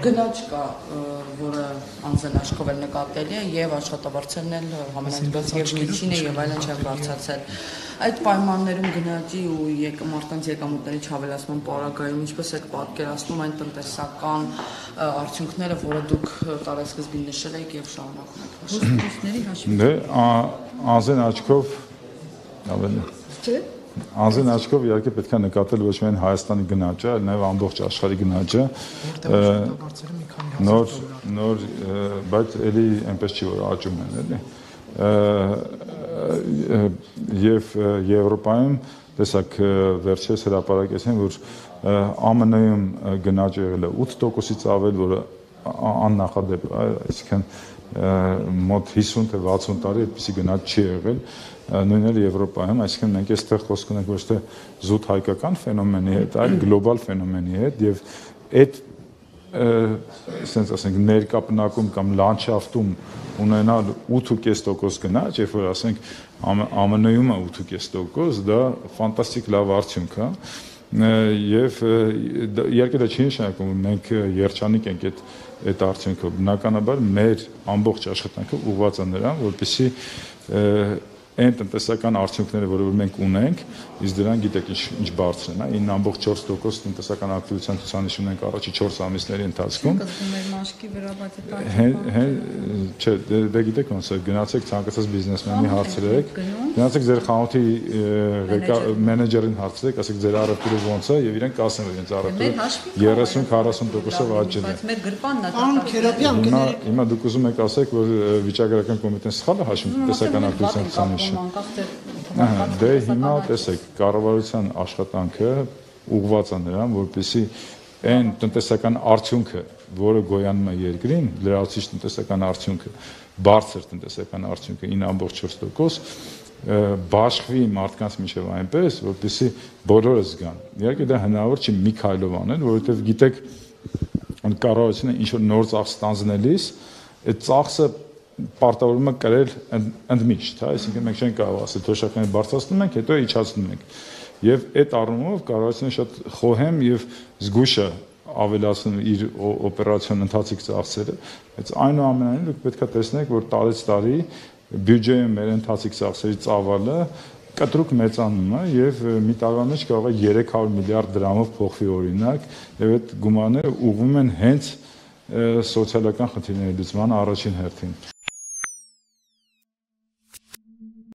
գնաճ կա, որը անձն աշխով էլ նկատելի է եւ աշխատավարձերն էլ համենայնպես եւ միջինը եւ այլն չեն բարձրացել։ Այդ պայմաններում գնաճի ու եկ մարդկանց եկամուտների չավելացման պարագայում ինչպես եք պատկերացնում այն տնտեսական արդյունքները, որը դուք տարեսկզբին նշել եք եւ շարունակում եք նշել։ Դե անձն աչքով ավելի Չէ՞ Անձին աչքով իհարկե պետք է նկատել ոչ միայն Հայաստանի գնաճը, այլ նաև ամբողջ աշխարհի գնաճը։ Նոր նոր բայց էլի այնպես չի որ աճում են, էլի։ Եվ Եվրոպայում տեսակ վերջերս հրապարակեցին, որ ԱՄՆ-ում գնաճը եղել է 8%-ից ավել, որը աննախադեպ, այսինքն մոտ 50 թե 60 տարի այդպեսի գնաճ չի եղել նույնն էլ Եվրոպայում, այսինքն մենք այստեղ խոսք ունենք ոչ թե զուտ հայկական ֆենոմենի հետ, այլ գլոբալ ֆենոմենի հետ եւ այդ ասենց ասենք ներկապնակում կամ լանդշաֆտում ունենալ 8.5% գնաճ, երբ որ ասենք ԱՄՆ-ում է 8.5%, դա ֆանտաստիկ լավ արդյունք է եւ իհարկե դա չի նշանակում մենք երջանիկ ենք այդ այդ արդյունքով բնականաբար մեր ամբողջ աշխատանքը ուղղված է նրան որպեսզի այն տնտեսական արդյունքները, որը մենք ունենք, իսկ դրան գիտեք ինչ ինչ բարձր են, 9.4% տնտեսական ակտիվության ցուցանիշ ունենք առաջի 4 ամիսների ընթացքում։ այդ չէ, դե, դե գիտեք ոնց է, գնացեք ցանկացած բիզնեսմենի հարցրեք, գնացեք ձեր խանութի մենեջերին հարցրեք, ասեք ձեր առևտուրը ոնց է եւ իրենք կասեն իրենց առևտուրը 30-40%-ով աճել է։ Բայց մեր գրպանն է գներեք։ Հիմա դուք ուզում եք ասեք, որ վիճակագրական կոմիտեն սխալ է հաշվում տնտեսական ակտիվության ցուցանիշը Ահա, դե հիմա տեսեք, կառավարության աշխատանքը ուղղված է նրան, որպեսզի այն տնտեսական արդյունքը, որը գոյանում է երկրին, լրացուցիչ տնտեսական արդյունքը, բարձր տնտեսական արդյունքը 9.4% բաշխվի մարդկանց միջև այնպես, որպեսզի բոլորը զգան։ Իհարկե դա հնարավոր չի մի քայլով անել, որովհետև գիտեք, կառավարությունը ինչ որ նոր ծախս ստանձնելիս, այդ ծախսը պարտավորում է կրել ընդմիշտ, հա, այսինքն մենք չենք կարող ասել թոշակները բարձրացնում ենք, հետո իջացնում ենք։ Եվ այդ առումով կառավարությունը շատ խոհեմ եւ զգուշ է ավելացնում իր օպերացիոն ընթացիկ ծախսերը, բայց այնուամենայնիվ դուք պետք է տեսնեք, որ տարեց տարի բյուջեի մեր ընթացիկ ծախսերի ծավալը կտրուկ մեծանում է եւ մի տարվա մեջ կարող է 300 միլիարդ դրամով փոխվի օրինակ եւ այդ գումարները ուղղվում են հենց սոցիալական խնդիրների լուծման առաջին հերթին